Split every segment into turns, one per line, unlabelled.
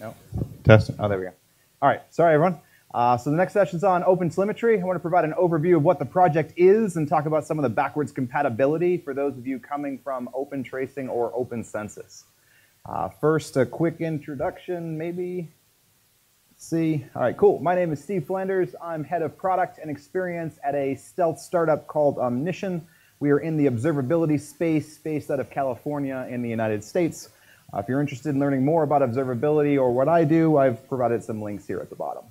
No? Testing. Oh, there we go. All right. Sorry, everyone. Uh, so the next session is on OpenTelemetry. I want to provide an overview of what the project is and talk about some of the backwards compatibility for those of you coming from OpenTracing or OpenCensus. Uh, first, a quick introduction, maybe. Let's see. All right, cool. My name is Steve Flanders. I'm head of product and experience at a stealth startup called Omnition. We are in the observability space based out of California in the United States. Uh, if you're interested in learning more about observability or what I do, I've provided some links here at the bottom.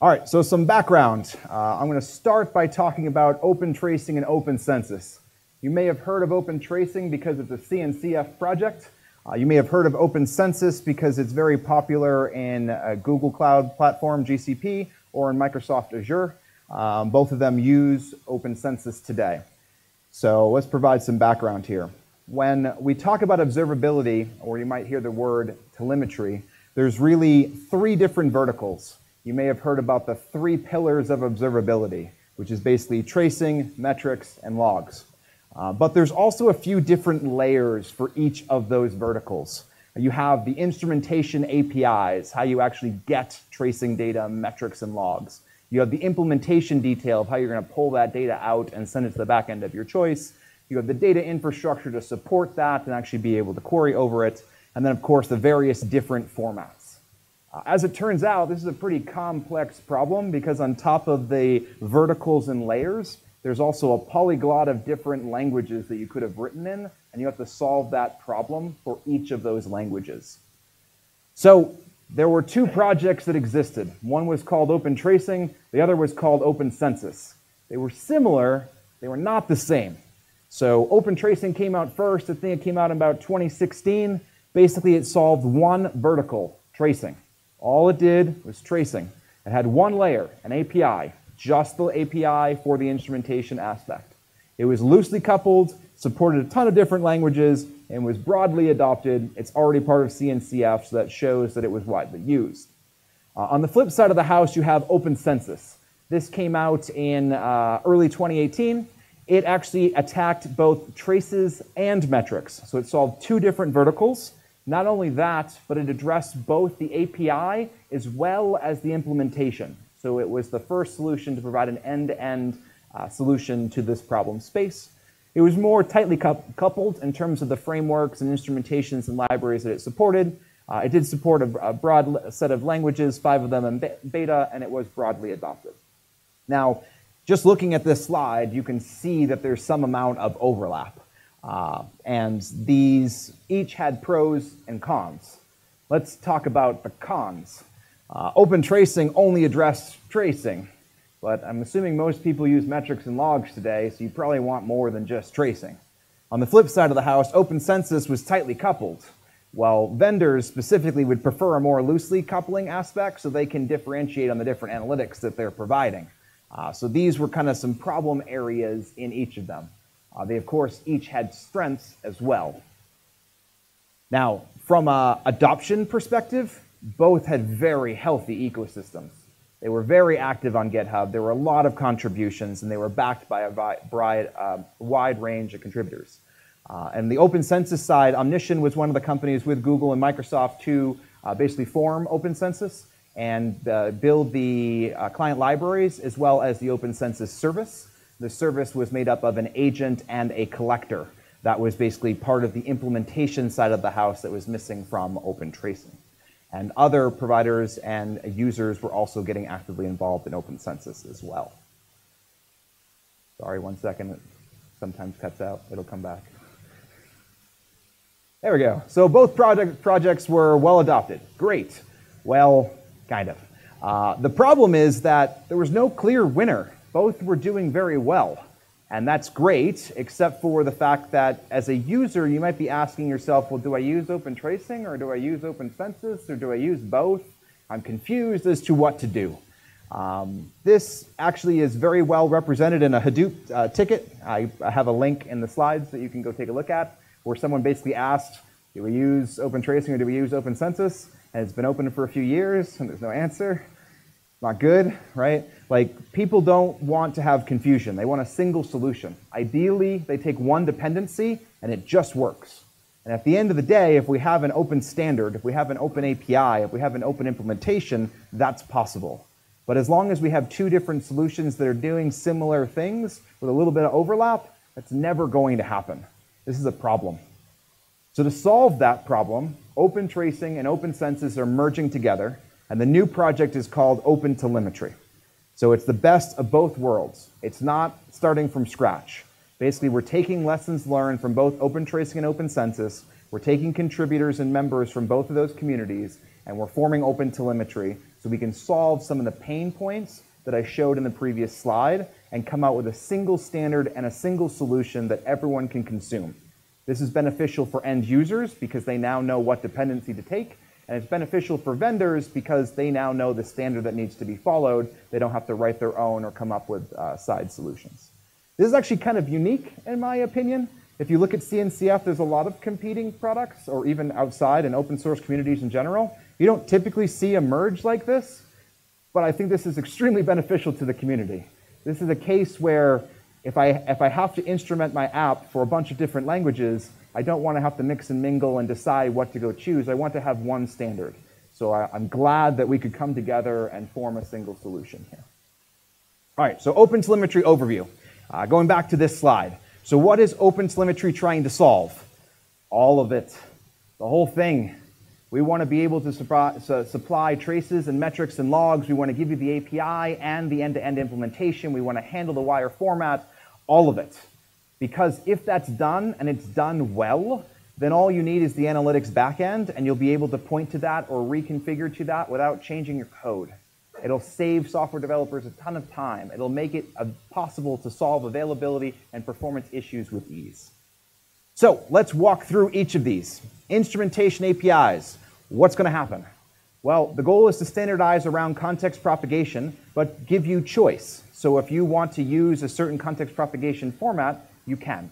All right, so some background. Uh, I'm going to start by talking about open tracing and open census. You may have heard of open tracing because it's a CNCF project. Uh, you may have heard of open census because it's very popular in Google Cloud Platform, GCP, or in Microsoft Azure. Um, both of them use open census today. So let's provide some background here. When we talk about observability, or you might hear the word telemetry, there's really three different verticals. You may have heard about the three pillars of observability, which is basically tracing, metrics, and logs. Uh, but there's also a few different layers for each of those verticals. You have the instrumentation APIs, how you actually get tracing data, metrics, and logs. You have the implementation detail of how you're going to pull that data out and send it to the back end of your choice. You have the data infrastructure to support that and actually be able to query over it. And then, of course, the various different formats. Uh, as it turns out, this is a pretty complex problem because on top of the verticals and layers, there's also a polyglot of different languages that you could have written in, and you have to solve that problem for each of those languages. So there were two projects that existed. One was called Open Tracing, the other was called Open Census. They were similar, they were not the same. So Open Tracing came out first. I think it came out in about 2016. Basically, it solved one vertical, tracing. All it did was tracing. It had one layer, an API, just the API for the instrumentation aspect. It was loosely coupled, supported a ton of different languages, and was broadly adopted. It's already part of CNCF, so that shows that it was widely used. Uh, on the flip side of the house, you have Open Census. This came out in uh, early 2018. It actually attacked both traces and metrics. So it solved two different verticals. Not only that, but it addressed both the API as well as the implementation. So it was the first solution to provide an end-to-end uh, solution to this problem space. It was more tightly coupled in terms of the frameworks and instrumentations and libraries that it supported. Uh, it did support a, a, broad set of languages, five of them in beta, and it was broadly adopted. Now, just looking at this slide, you can see that there's some amount of overlap. Uh, and these each had pros and cons. Let's talk about the cons. Uh, open tracing only addressed tracing but I'm assuming most people use metrics and logs today, so you probably want more than just tracing. On the flip side of the house, open census was tightly coupled, while vendors specifically would prefer a more loosely coupling aspect so they can differentiate on the different analytics that they're providing. Uh, so these were kind of some problem areas in each of them. Uh, they, of course, each had strengths as well. Now, from an adoption perspective, both had very healthy ecosystems. They were very active on GitHub. There were a lot of contributions, and they were backed by a wide, uh, wide range of contributors. Uh, and the open census side, Omnition was one of the companies with Google and Microsoft to uh, basically form OpenCensus and uh, build the uh, client libraries as well as the Open Census service. The service was made up of an agent and a collector. That was basically part of the implementation side of the house that was missing from Open Tracing. And other providers and users were also getting actively involved in Open Census as well. Sorry, one second. It sometimes cuts out. It'll come back. There we go. So both project, projects were well adopted. Great. Well, kind of. Uh, the problem is that there was no clear winner. Both were doing very well. And that's great, except for the fact that as a user, you might be asking yourself, well, do I use Open Tracing or do I use open census or do I use both? I'm confused as to what to do. Um, this actually is very well represented in a Hadoop uh, ticket. I, I, have a link in the slides that you can go take a look at, where someone basically asked, do we use Open Tracing or do we use OpenCensus? It's been open for a few years and there's no answer. Not good, right? Like, people don't want to have confusion. They want a single solution. Ideally, they take one dependency and it just works. And at the end of the day, if we have an open standard, if we have an open API, if we have an open implementation, that's possible. But as long as we have two different solutions that are doing similar things with a little bit of overlap, that's never going to happen. This is a problem. So to solve that problem, Open Tracing and Open Census are merging together, and the new project is called Open Telemetry. So it's the best of both worlds. It's not starting from scratch. Basically, we're taking lessons learned from both Open Tracing and Open Census. We're taking contributors and members from both of those communities, and we're forming Open Telemetry so we can solve some of the pain points that I showed in the previous slide and come out with a single standard and a single solution that everyone can consume. This is beneficial for end users because they now know what dependency to take, and it's beneficial for vendors because they now know the standard that needs to be followed. They don't have to write their own or come up with uh, side solutions. This is actually kind of unique, in my opinion. If you look at CNCF, there's a lot of competing products, or even outside in open source communities in general. You don't typically see a merge like this, but I think this is extremely beneficial to the community. This is a case where if I, if I have to instrument my app for a bunch of different languages, I don't want to have to mix and mingle and decide what to go choose. I want to have one standard. So I, I'm glad that we could come together and form a single solution here. All right, so OpenTelemetry overview. Uh, going back to this slide. So what is OpenTelemetry trying to solve? All of it, the whole thing. We want to be able to supply, supply, traces and metrics and logs. We want to give you the API and the end-to-end -end implementation. We want to handle the wire format, all of it. Because if that's done and it's done well, then all you need is the analytics backend, and you'll be able to point to that or reconfigure to that without changing your code. It'll save software developers a ton of time. It'll make it uh, possible to solve availability and performance issues with ease. So let's walk through each of these. Instrumentation APIs. What's going to happen? Well, the goal is to standardize around context propagation, but give you choice. So if you want to use a certain context propagation format, you can.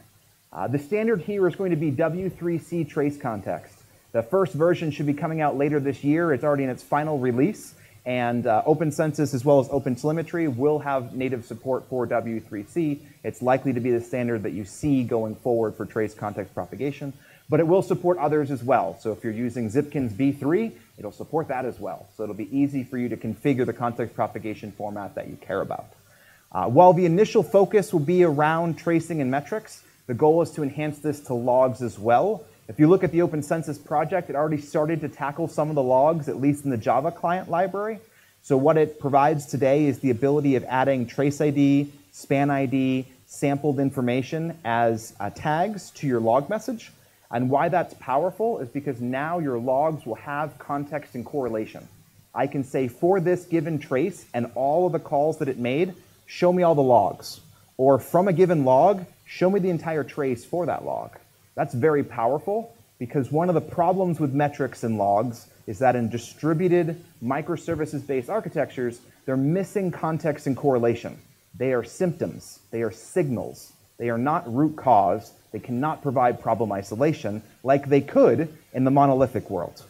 Uh, the standard here is going to be W3C trace context. The first version should be coming out later this year. It's already in its final release. And uh, Open Census as well as Open Telemetry will have native support for W3C. It's likely to be the standard that you see going forward for trace context propagation, but it will support others as well. So if you're using Zipkin's B3, it'll support that as well. So it'll be easy for you to configure the context propagation format that you care about. Uh, while the initial focus will be around tracing and metrics, the goal is to enhance this to logs as well if you look at the Open Census project, it already started to tackle some of the logs, at least in the Java client library. So what it provides today is the ability of adding trace ID, span ID, sampled information as uh, tags to your log message. And why that's powerful is because now your logs will have context and correlation. I can say for this given trace and all of the calls that it made, show me all the logs. Or from a given log, show me the entire trace for that log. That's very powerful because one of the problems with metrics and logs is that in distributed microservices-based architectures, they're missing context and correlation. They are symptoms. They are signals. They are not root cause. They cannot provide problem isolation like they could in the monolithic world.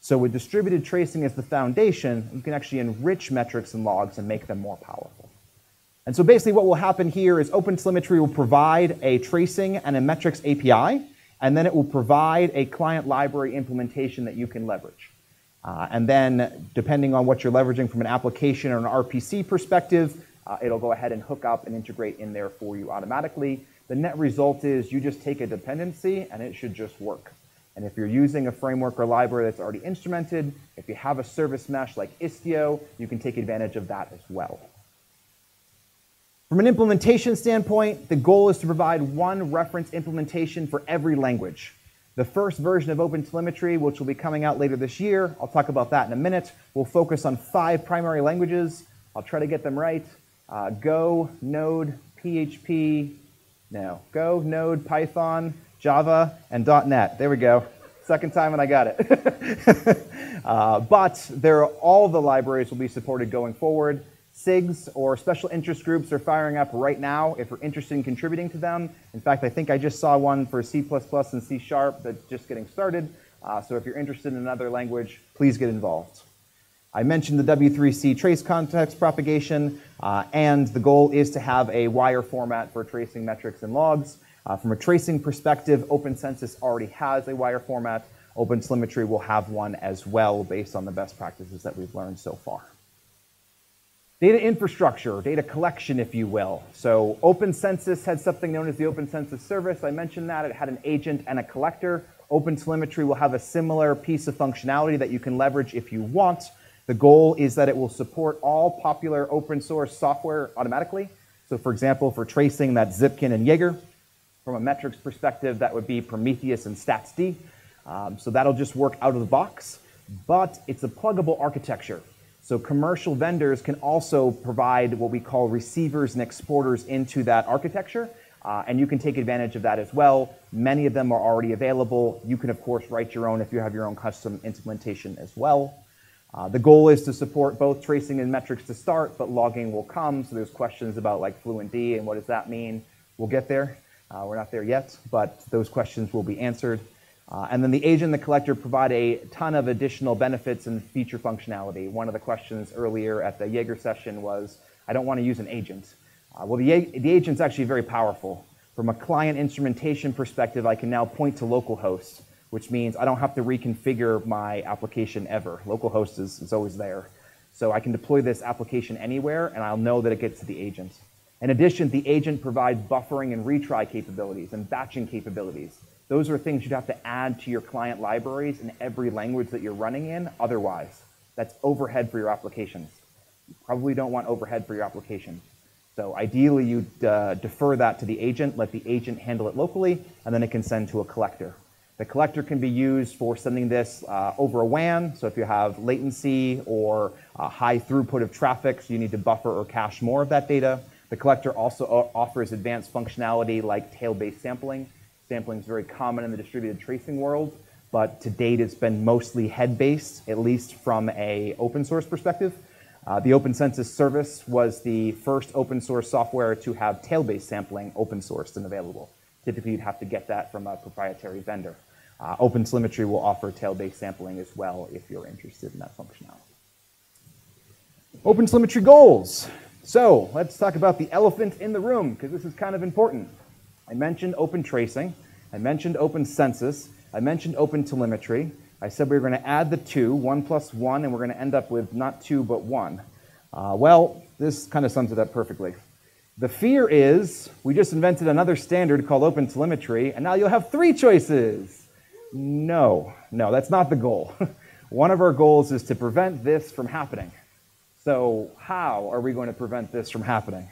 So with distributed tracing as the foundation, you can actually enrich metrics and logs and make them more powerful. And so basically what will happen here is OpenTelemetry will provide a tracing and a metrics API, and then it will provide a client library implementation that you can leverage. Uh, and then depending on what you're leveraging from an application or an RPC perspective, uh, it'll go ahead and hook up and integrate in there for you automatically. The net result is you just take a dependency and it should just work. And if you're using a framework or library that's already instrumented, if you have a service mesh like Istio, you can take advantage of that as well. From an implementation standpoint, the goal is to provide one reference implementation for every language. The first version of OpenTelemetry, which will be coming out later this year, I'll talk about that in a minute, will focus on five primary languages. I'll try to get them right. Uh, Go, Node, PHP, no, Go, Node, Python, Java, and .NET. There we go. Second time and I got it. uh, but there, all the libraries will be supported going forward. SIGs or special interest groups are firing up right now if you're interested in contributing to them. In fact, I think I just saw one for C++ and C Sharp that's just getting started. Uh, so if you're interested in another language, please get involved. I mentioned the W3C trace context propagation, uh, and the goal is to have a wire format for tracing metrics and logs. Uh, from a tracing perspective, OpenCensus already has a wire format. OpenTelemetry will have one as well based on the best practices that we've learned so far. Data infrastructure, data collection, if you will. So Open Census had something known as the Open Census service. I mentioned that. It had an agent and a collector. OpenTelemetry will have a similar piece of functionality that you can leverage if you want. The goal is that it will support all popular open source software automatically. So for example, for tracing, that Zipkin and Jaeger. From a metrics perspective, that would be Prometheus and StatsD. Um, so that'll just work out of the box, but it's a pluggable architecture. So commercial vendors can also provide what we call receivers and exporters into that architecture, uh, and you can take advantage of that as well. Many of them are already available. You can, of course, write your own if you have your own custom implementation as well. Uh, the goal is to support both tracing and metrics to start, but logging will come. So there's questions about like FluentD and what does that mean. We'll get there. Uh, we're not there yet, but those questions will be answered. Uh, and then the agent and the collector provide a ton of additional benefits and feature functionality. One of the questions earlier at the Jaeger session was, I don't want to use an agent. Uh, well, the, the agent's actually very powerful. From a client instrumentation perspective, I can now point to localhost, which means I don't have to reconfigure my application ever. Localhost is, is always there. So I can deploy this application anywhere, and I'll know that it gets to the agent. In addition, the agent provides buffering and retry capabilities and batching capabilities. Those are things you'd have to add to your client libraries in every language that you're running in otherwise. That's overhead for your applications. You probably don't want overhead for your application. So ideally, you uh, defer that to the agent, let the agent handle it locally, and then it can send to a collector. The collector can be used for sending this uh, over a WAN. So if you have latency or uh, high throughput of traffic, so you need to buffer or cache more of that data. The collector also offers advanced functionality like tail-based sampling, Sampling is very common in the distributed tracing world, but to date it's been mostly head-based, at least from a open source perspective. Uh, the OpenCensus service was the first open source software to have tail-based sampling open sourced and available. Typically, you'd have to get that from a proprietary vendor. Uh, OpenTelemetry will offer tail-based sampling as well if you're interested in that functionality. OpenTelemetry goals. So let's talk about the elephant in the room because this is kind of important. I mentioned open tracing. I mentioned open census. I mentioned open telemetry. I said we were going to add the two, one plus one, and we're going to end up with not two, but one. Uh, well, this kind of sums it up perfectly. The fear is we just invented another standard called open telemetry, and now you'll have three choices. No, no, that's not the goal. One of our goals is to prevent this from happening. So, how are we going to prevent this from happening?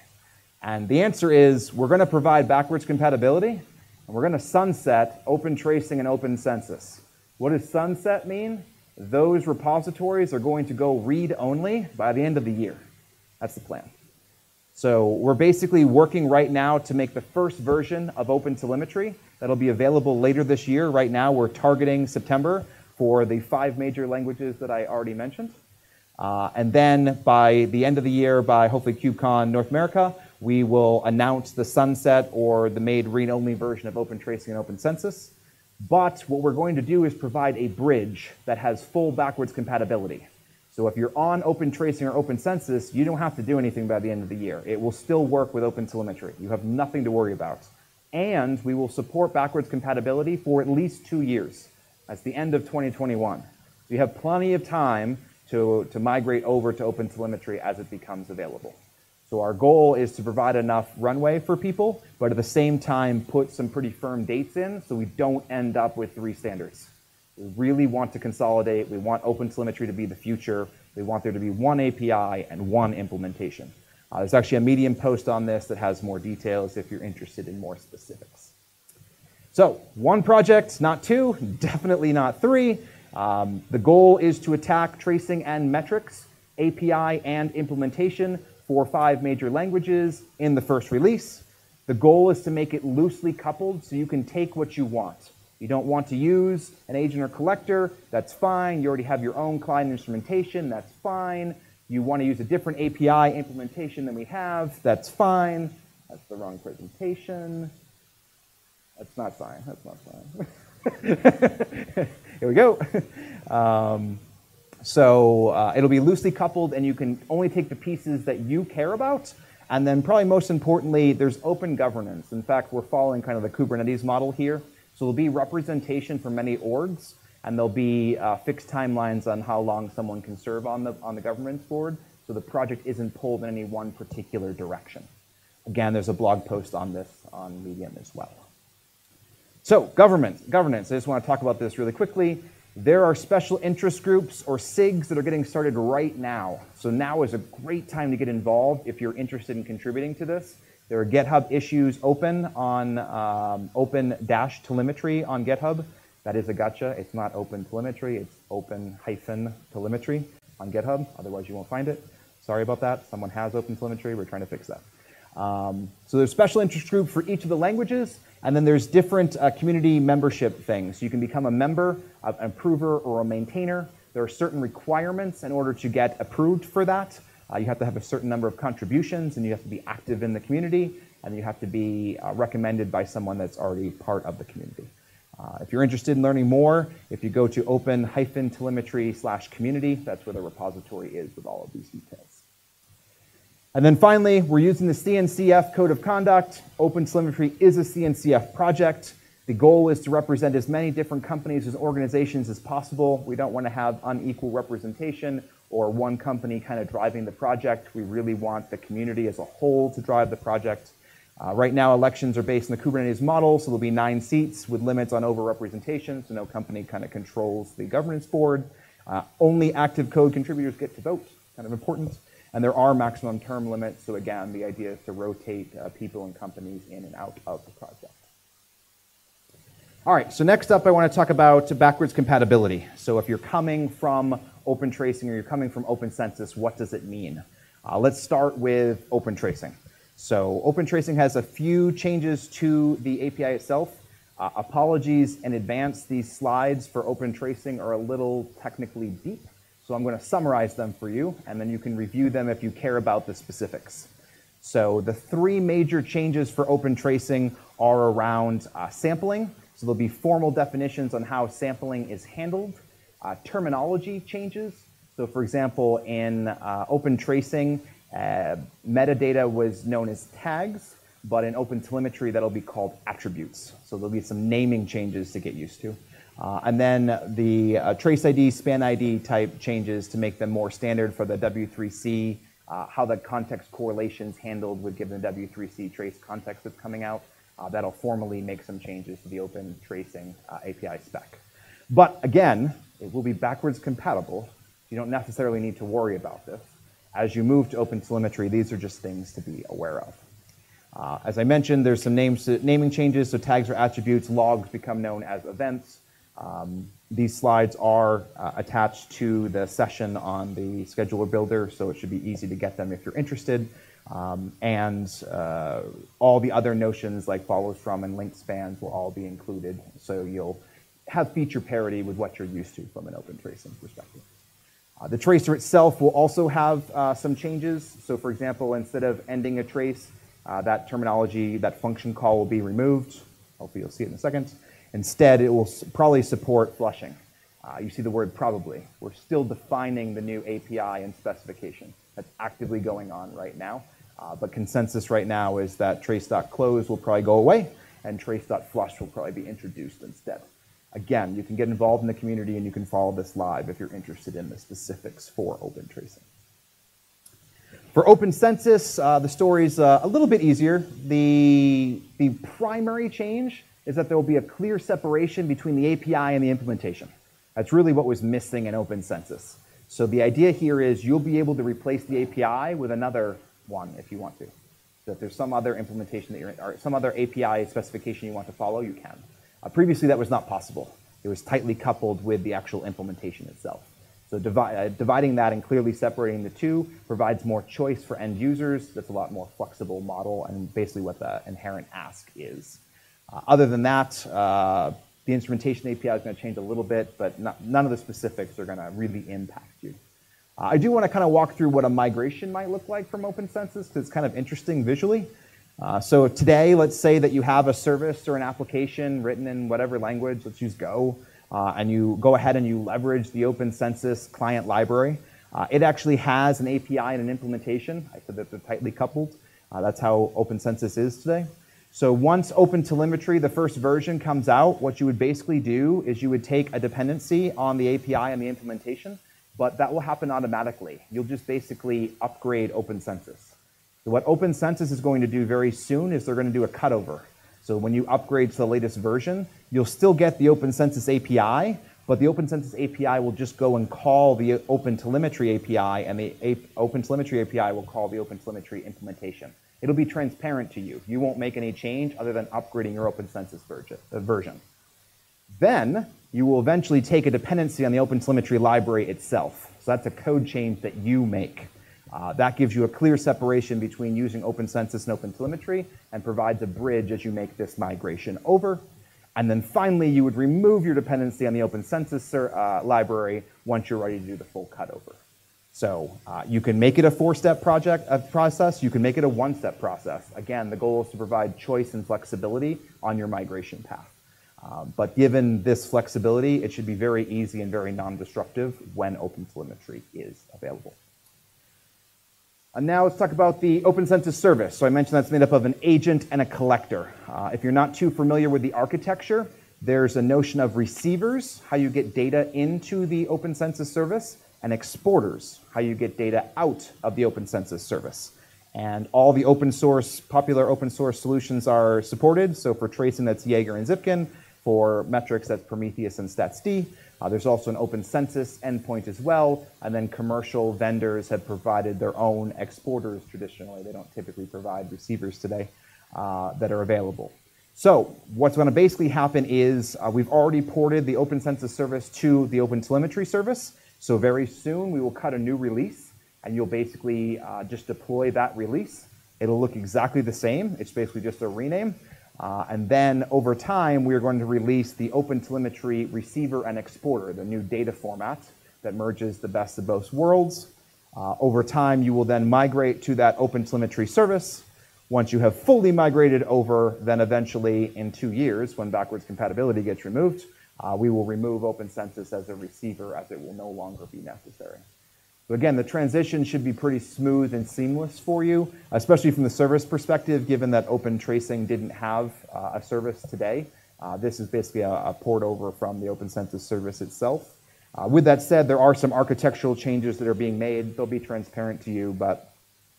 And the answer is we're going to provide backwards compatibility, and we're going to sunset open tracing and open census. What does sunset mean? Those repositories are going to go read only by the end of the year. That's the plan. So we're basically working right now to make the first version of open telemetry that'll be available later this year. Right now we're targeting September for the five major languages that I already mentioned. Uh, and then by the end of the year, by hopefully KubeCon North America, we will announce the sunset or the made read-only version of Open Tracing and Open Census. But what we're going to do is provide a bridge that has full backwards compatibility. So if you're on Open Tracing or Open Census, you don't have to do anything by the end of the year. It will still work with Open Telemetry. You have nothing to worry about. And we will support backwards compatibility for at least two years. That's the end of 2021. So you have plenty of time to, to migrate over to Open Telemetry as it becomes available. So our goal is to provide enough runway for people, but at the same time put some pretty firm dates in so we don't end up with three standards. We really want to consolidate. We want open telemetry to be the future. We want there to be one API and one implementation. Uh, there's actually a Medium post on this that has more details if you're interested in more specifics. So one project, not two, definitely not three. Um, the goal is to attack tracing and metrics, API and implementation for five major languages in the first release. The goal is to make it loosely coupled so you can take what you want. You don't want to use an agent or collector, that's fine. You already have your own client instrumentation, that's fine. You want to use a different API implementation than we have, that's fine. That's the wrong presentation. That's not fine, that's not fine. Here we go. Um, so uh, it'll be loosely coupled, and you can only take the pieces that you care about And then probably most importantly, there's open governance. In fact, we're following kind of the Kubernetes model here. So there'll be representation for many orgs, and there'll be uh, fixed timelines on how long someone can serve on the, on the governance board, so the project isn't pulled in any one particular direction. Again, there's a blog post on this on Medium as well. So government, governance, I just want to talk about this really quickly. There are special interest groups or SIGs that are getting started right now. So now is a great time to get involved if you're interested in contributing to this. There are GitHub issues open on um, open dash telemetry on GitHub. That is a gotcha. It's not open telemetry, it's open hyphen telemetry on GitHub. Otherwise, you won't find it. Sorry about that. Someone has open telemetry. We're trying to fix that. Um, so there's special interest group for each of the languages. And then there's different uh, community membership things. You can become a member, an approver, or a maintainer. There are certain requirements in order to get approved for that. Uh, you have to have a certain number of contributions, and you have to be active in the community, and you have to be uh, recommended by someone that's already part of the community. Uh, if you're interested in learning more, if you go to open-telemetry slash community, that's where the repository is with all of these details. And then finally, we're using the CNCF Code of Conduct. OpenTelemetry is a CNCF project. The goal is to represent as many different companies as organizations as possible. We don't want to have unequal representation or one company kind of driving the project. We really want the community as a whole to drive the project. Uh, right now, elections are based on the Kubernetes model, so there'll be nine seats with limits on overrepresentation, so no company kind of controls the governance board. Uh, only active code contributors get to vote, kind of important. And there are maximum term limits, so again, the idea is to rotate uh, people and companies in and out of the project. All right, so next up I want to talk about backwards compatibility. So if you're coming from open tracing or you're coming from open census, what does it mean? Uh, let's start with open tracing. So open tracing has a few changes to the API itself. Uh, apologies in advance, these slides for open tracing are a little technically deep. So I'm going to summarize them for you, and then you can review them if you care about the specifics. So the three major changes for open tracing are around uh, sampling. So there'll be formal definitions on how sampling is handled. Uh, terminology changes. So for example, in uh, open tracing, uh, metadata was known as tags, but in open telemetry, that'll be called attributes. So there'll be some naming changes to get used to. Uh, and then the uh, trace ID, span ID type changes to make them more standard for the W3C, uh, how the context correlations handled with given the W3C trace context that's coming out. Uh, that'll formally make some changes to the open tracing uh, API spec. But again, it will be backwards compatible. You don't necessarily need to worry about this. As you move to open telemetry, these are just things to be aware of. Uh, as I mentioned, there's some names, naming changes, so tags are attributes, logs become known as events, um, these slides are uh, attached to the session on the scheduler builder, so it should be easy to get them if you're interested. Um, and uh, all the other notions like follows from and link spans will all be included, so you'll have feature parity with what you're used to from an open tracing perspective. Uh, the tracer itself will also have uh, some changes. So for example, instead of ending a trace, uh, that terminology, that function call will be removed. Hopefully you'll see it in a second. Instead, it will probably support flushing. Uh, you see the word probably. We're still defining the new API and specification. That's actively going on right now. Uh, but consensus right now is that trace.close will probably go away and trace.flush will probably be introduced instead. Again, you can get involved in the community and you can follow this live if you're interested in the specifics for open tracing. For open census, uh, the story is uh, a little bit easier. The, the primary change is that there will be a clear separation between the API and the implementation. That's really what was missing in Open Census. So the idea here is you'll be able to replace the API with another one if you want to. So if there's some other implementation that you're, or some other API specification you want to follow, you can. Uh, previously, that was not possible. It was tightly coupled with the actual implementation itself. So divi uh, dividing that and clearly separating the two provides more choice for end users. That's a lot more flexible model and basically what the inherent ask is. Uh, other than that, uh, the instrumentation API is going to change a little bit, but not, none of the specifics are going to really impact you. Uh, I do want to kind of walk through what a migration might look like from Open Census because it's kind of interesting visually. Uh, so today, let's say that you have a service or an application written in whatever language, let's use Go, uh, and you go ahead and you leverage the Open Census client library. Uh, it actually has an API and an implementation. I said that they're tightly coupled. That's how OpenCensus is today. So once OpenTelemetry, the first version, comes out, what you would basically do is you would take a dependency on the API and the implementation, but that will happen automatically. You'll just basically upgrade OpenCensus. So what OpenCensus is going to do very soon is they're going to do a cutover. So when you upgrade to the latest version, you'll still get the OpenCensus API, but the OpenCensus API will just go and call the OpenTelemetry API, and the OpenTelemetry API will call the OpenTelemetry implementation. It'll be transparent to you. You won't make any change other than upgrading your OpenCensus uh, version. Then you will eventually take a dependency on the OpenTelemetry library itself. So that's a code change that you make. Uh, that gives you a clear separation between using OpenCensus and OpenTelemetry and provides a bridge as you make this migration over. And then finally, you would remove your dependency on the OpenCensus uh, library once you're ready to do the full cutover. So uh, you can make it a four-step project a process. You can make it a one-step process. Again, the goal is to provide choice and flexibility on your migration path. Uh, but given this flexibility, it should be very easy and very non-destructive when OpenTelemetry is available. And now let's talk about the OpenCensus service. So I mentioned that's made up of an agent and a collector. Uh, if you're not too familiar with the architecture, there's a notion of receivers, how you get data into the OpenCensus service, and exporters, how you get data out of the OpenCensus service. And all the open source, popular open source solutions are supported. So for tracing, that's Jaeger and Zipkin. For metrics, that's Prometheus and StatsD. Uh, there's also an OpenCensus endpoint as well, and then commercial vendors have provided their own exporters traditionally. They don't typically provide receivers today uh, that are available. So what's going to basically happen is uh, we've already ported the OpenCensus service to the Open Telemetry service. So very soon we will cut a new release, and you'll basically uh, just deploy that release. It'll look exactly the same. It's basically just a rename. Uh, and then over time, we are going to release the OpenTelemetry receiver and exporter, the new data format that merges the best of both worlds. Uh, over time, you will then migrate to that OpenTelemetry service. Once you have fully migrated over, then eventually in two years, when backwards compatibility gets removed, uh, we will remove Open Census as a receiver as it will no longer be necessary. So again, the transition should be pretty smooth and seamless for you, especially from the service perspective, given that Open Tracing didn't have uh, a service today. Uh, this is basically a, a, port over from the Open Census service itself. Uh, with that said, there are some architectural changes that are being made. They'll be transparent to you, but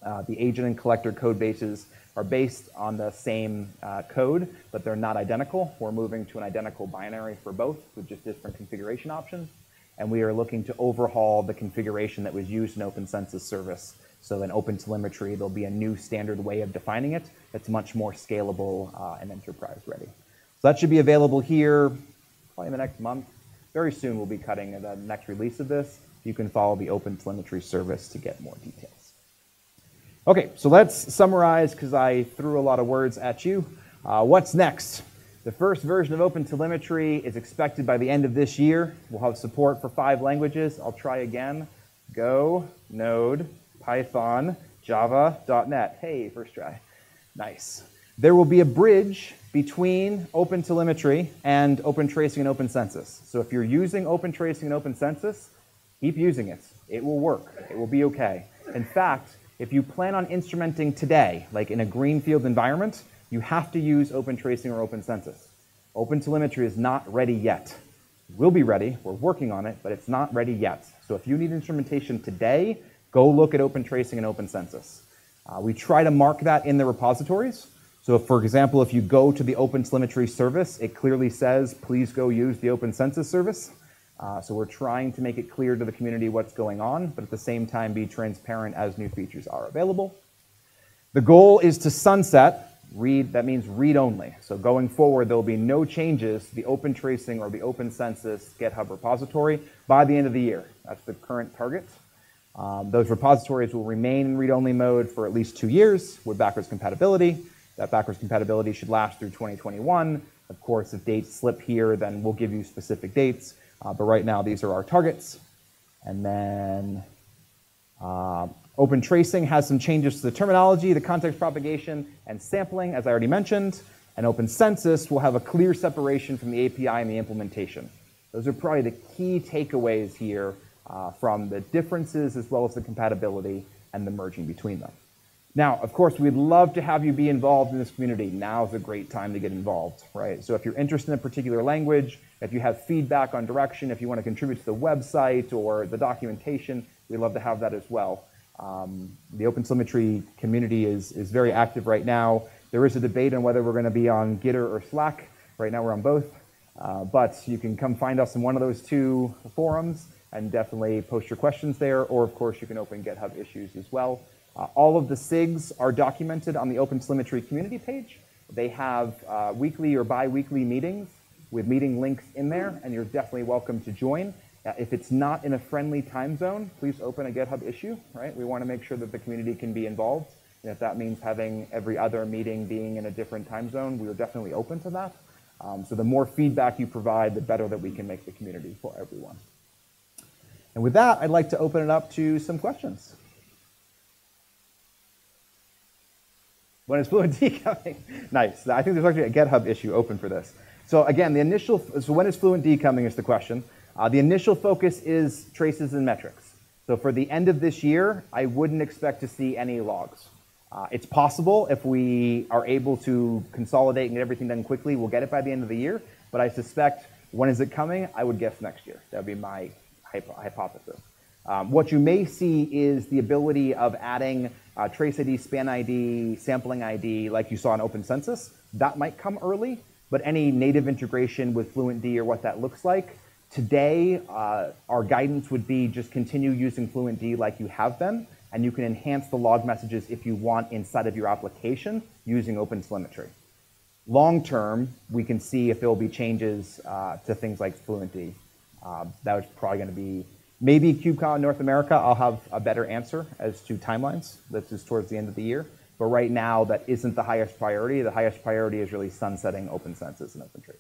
uh, the agent and collector code bases are based on the same uh, code, but they're not identical. We're moving to an identical binary for both with just different configuration options and we are looking to overhaul the configuration that was used in Open Census service. So in OpenTelemetry, there'll be a new standard way of defining it that's much more scalable uh, and enterprise ready. So that should be available here probably in the next month. Very soon we'll be cutting the next release of this. You can follow the OpenTelemetry service to get more details. Okay, so let's summarize because I threw a lot of words at you. Uh, what's next? The first version of OpenTelemetry is expected by the end of this year. We'll have support for five languages. I'll try again. Go, Node, Python, Java, .NET. Hey, first try. Nice. There will be a bridge between OpenTelemetry and OpenTracing and OpenCensus. So if you're using OpenTracing and OpenCensus, keep using it. It will work. It will be okay. In fact, if you plan on instrumenting today, like in a greenfield environment, you have to use Open Tracing or Open Census. Open Telemetry is not ready yet. It will be ready, we're working on it, but it's not ready yet. So if you need instrumentation today, go look at Open Tracing and Open Census. Uh, we try to mark that in the repositories. So if, for example, if you go to the Open Telemetry service, it clearly says, please go use the Open Census service. Uh, so we're trying to make it clear to the community what's going on, but at the same time be transparent as new features are available. The goal is to sunset read, that means read only. So going forward, there will be no changes to the open tracing or the open census GitHub repository by the end of the year. That's the current target. Um, those repositories will remain in read-only mode for at least two years with backwards compatibility. That backwards compatibility should last through 2021. Of course, if dates slip here, then we'll give you specific dates. Uh, but right now, these are our targets. And then uh, Open tracing has some changes to the terminology, the context propagation, and sampling, as I already mentioned. And Open Census will have a clear separation from the API and the implementation. Those are probably the key takeaways here uh, from the differences as well as the compatibility and the merging between them. Now, of course, we'd love to have you be involved in this community. Now is a great time to get involved, right? So if you're interested in a particular language, if you have feedback on direction, if you want to contribute to the website or the documentation, we'd love to have that as well. Um, the OpenTelemetry community is, is very active right now. There is a debate on whether we're going to be on Gitter or Slack. Right now we're on both. Uh, but you can come find us in one of those two forums and definitely post your questions there. Or, of course, you can open GitHub issues as well. Uh, all of the SIGs are documented on the OpenTelemetry community page. They have uh, weekly or bi-weekly meetings with meeting links in there, and you're definitely welcome to join. Uh, if it's not in a friendly time zone, please open a GitHub issue, right? We want to make sure that the community can be involved. And if that means having every other meeting being in a different time zone, we are definitely open to that. Um, so the more feedback you provide, the better that we can make the community for everyone. And with that, I'd like to open it up to some questions. When is FluentD coming? nice. I think there's actually a GitHub issue open for this. So again, the initial, so when is FluentD coming is the question. Uh, the initial focus is traces and metrics. So for the end of this year, I wouldn't expect to see any logs. Uh, it's possible if we are able to consolidate and get everything done quickly, we'll get it by the end of the year. But I suspect when is it coming? I would guess next year. That would be my hypothesis. Um, what you may see is the ability of adding uh, trace ID, span ID, sampling ID, like you saw in Open Census. That might come early, but any native integration with FluentD or what that looks like, today uh, our guidance would be just continue using FluentD like you have been, and you can enhance the log messages if you want inside of your application using OpenTelemetry. Long term, we can see if there will be changes uh, to things like FluentD. Uh, that was probably going to be maybe KubeCon North America. I'll have a better answer as to timelines. This is towards the end of the year. But right now, that isn't the highest priority. The highest priority is really sunsetting Open Census and Open Trace.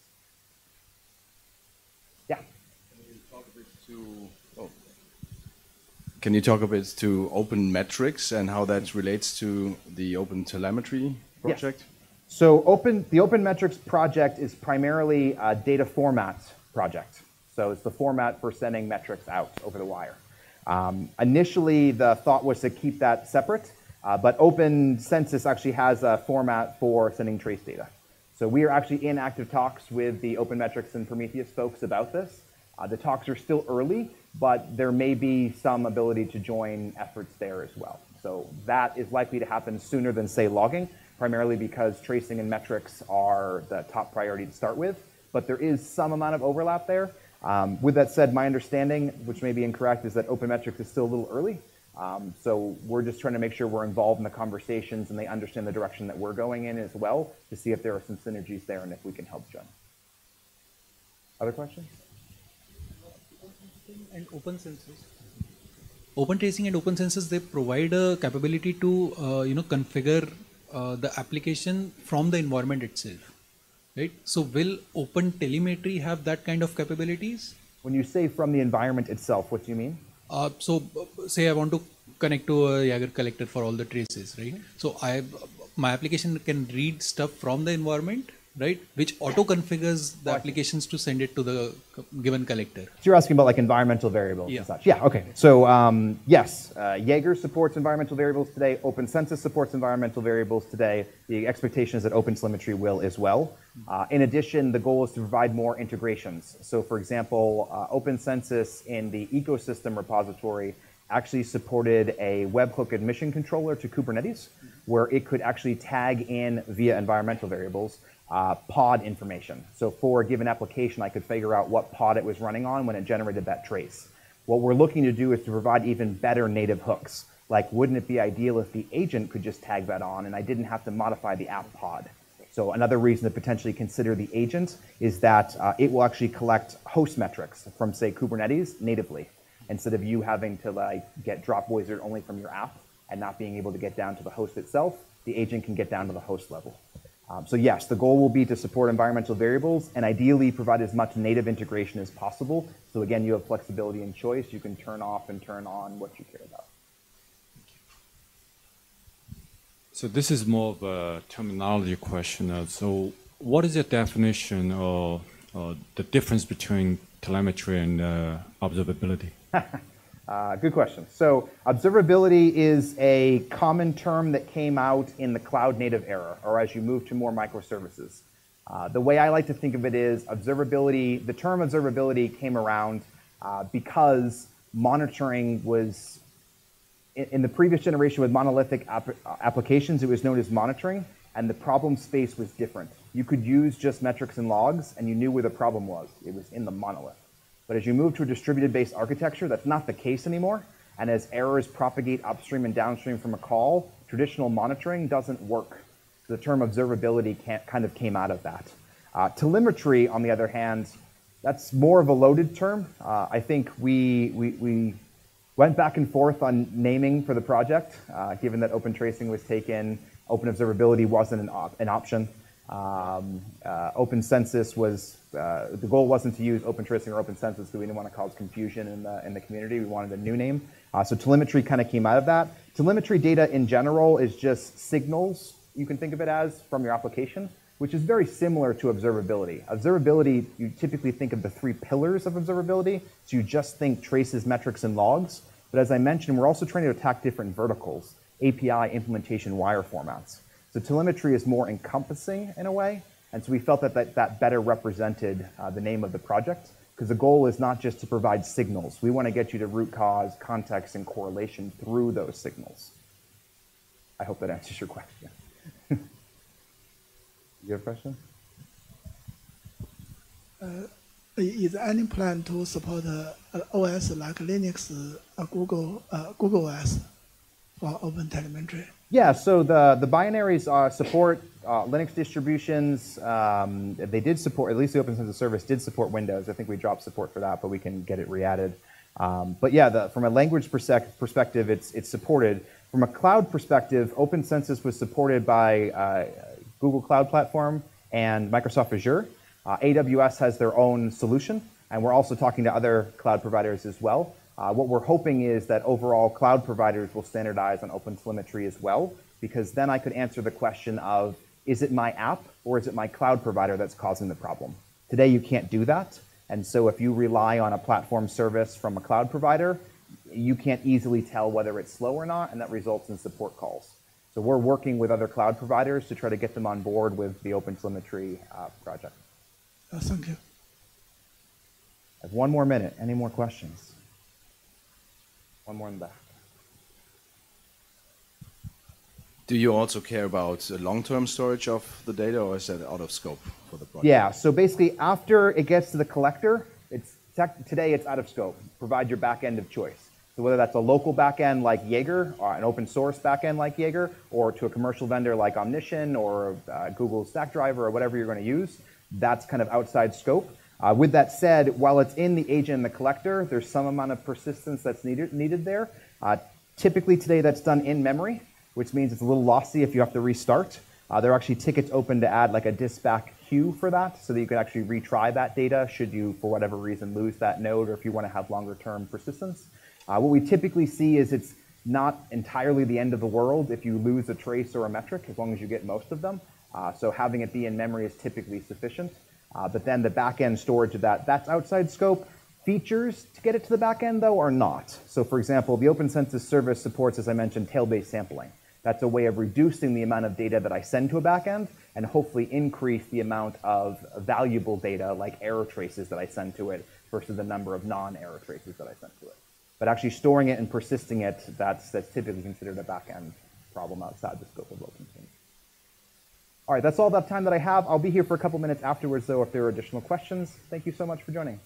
Yeah.
Oh. Can you talk a bit to open metrics and how that relates to the open telemetry project?
So open, the Open Metrics project is primarily a data format project. So it's the format for sending metrics out over the wire. Um, initially, the thought was to keep that separate, uh, but Open Census actually has a format for sending trace data. So we are actually in active talks with the Open Metrics and Prometheus folks about this. Uh, the talks are still early, but there may be some ability to join efforts there as well. So that is likely to happen sooner than, say, logging, primarily because tracing and metrics are the top priority to start with. But there is some amount of overlap there. Um, with that said, my understanding, which may be incorrect, is that open metrics is still a little early. Um, so we're just trying to make sure we're involved in the conversations and they understand the direction that we're going in as well to see if there are some synergies there and if we can help John. Other questions?
And open census. Open tracing and open census they provide a capability to uh, you know configure uh, the application from the environment itself right? So will open telemetry have that kind of capabilities?
When you say from the environment itself, what do you mean?
Uh, so say I want to connect to a Jaeger collector for all the traces, right? So I, my application can read stuff from the environment right? Which auto configures the applications to send it to the given collector. So
you're asking about like environmental variables
yeah.
and such. Yeah, okay. So um, yes, uh, Jaeger supports environmental variables today. Open Census supports environmental variables today. The expectation is that OpenTelemetry will as well. Uh, in addition, the goal is to provide more integrations. So for example, uh, Open Census in the ecosystem repository actually supported a webhook admission controller to Kubernetes, where it could actually tag in via environmental variables uh, pod information. So for a given application, I could figure out what pod it was running on when it generated that trace. What we're looking to do is to provide even better native hooks. Like, wouldn't it be ideal if the agent could just tag that on and I didn't have to modify the app pod? So another reason to potentially consider the agent is that uh, it will actually collect host metrics from, say, Kubernetes natively, instead of you having to like get Dropwizard only from your app and not being able to get down to the host itself. The agent can get down to the host level. Um, so yes, the goal will be to support environmental variables and ideally provide as much native integration as possible. So again, you have flexibility and choice. You can turn off and turn on what you care about.
So this is more of a terminology question. Uh, so what is your definition of uh, the difference between telemetry and uh, observability?
Uh, good question. So observability is a common term that came out in the cloud native era, or as you move to more microservices. Uh, the way I like to think of it is observability, the term observability came around uh, because monitoring was, in, in, the previous generation with monolithic ap applications, it was known as monitoring, and the problem space was different. You could use just metrics and logs, and you knew where the problem was. It was in the monolith. But as you move to a distributed based architecture, that's not the case anymore. And as errors propagate upstream and downstream from a call, traditional monitoring doesn't work. So the term observability kind of came out of that. Uh, telemetry, on the other hand, that's more of a loaded term. Uh, I think we, we, we, went back and forth on naming for the project, uh, given that OpenTracing was taken, open observability wasn't an, op an option. Um, uh, OpenCensus was uh, the goal wasn't to use OpenTracing or OpenCensus because we didn't want to cause confusion in the in the community. We wanted a new name. Uh, so telemetry kind of came out of that. Telemetry data in general is just signals you can think of it as from your application, which is very similar to observability. Observability, you typically think of the three pillars of observability. So you just think traces, metrics, and logs. But as I mentioned, we're also trying to attack different verticals, API, implementation, wire formats. So telemetry is more encompassing in a way, and so we felt that that, that better represented uh, the name of the project, because the goal is not just to provide signals. We want to get you to root cause, context, and correlation through those signals. I hope that answers your question. you have a question?
Uh, is there any plan to support uh, OS like Linux, uh, Google, uh, Google OS for OpenTelemetry?
Yeah, so the, the binaries uh, support uh, Linux distributions. Um, they did support, at least the OpenCensus Service did support Windows. I think we dropped support for that, but we can get it re-added. Um, but yeah, the, from a language perspective, it's, it's supported. From a cloud perspective, OpenCensus was supported by uh, Google Cloud Platform and Microsoft Azure. Uh, AWS has their own solution, and we're also talking to other cloud providers as well. Uh, what we're hoping is that overall cloud providers will standardize on OpenTelemetry as well, because then I could answer the question of, is it my app or is it my cloud provider that's causing the problem? Today you can't do that. And so if you rely on a platform service from a cloud provider, you can't easily tell whether it's slow or not, and that results in support calls. So we're working with other cloud providers to try to get them on board with the OpenTelemetry uh, project.
Uh, thank you.
I have one more minute. Any more questions? One more in the back.
Do you also care about long-term storage of the data, or is that out of scope for the project?
Yeah. So basically, after it gets to the collector, it's today it's out of scope. Provide your backend of choice. So whether that's a local backend like Jaeger, or an open source backend like Jaeger, or to a commercial vendor like Omnition or uh, Google Stackdriver or whatever you're going to use, that's kind of outside scope. Uh, with that said, while it's in the agent and the collector, there's some amount of persistence that's needed, needed there. Uh, typically today that's done in memory, which means it's a little lossy if you have to restart. Uh, there are actually tickets open to add like a dissback queue for that so that you can actually retry that data should you, for whatever reason, lose that node or if you want to have longer term persistence. Uh, what we typically see is it's not entirely the end of the world if you lose a trace or a metric, as long as you get most of them. Uh, so having it be in memory is typically sufficient. Uh, but then the back-end storage of that, that's outside scope. Features to get it to the back end, though, are not. So, for example, the OpenCensus service supports, as I mentioned, tail-based sampling. That's a way of reducing the amount of data that I send to a backend and hopefully increase the amount of valuable data, like error traces, that I send to it versus the number of non-error traces that I send to it. But actually storing it and persisting it, that's, that's typically considered a backend problem outside the scope of OpenCensus. All right, that's all the time that I have. I'll be here for a couple minutes afterwards, though, if there are additional questions. Thank you so much for joining.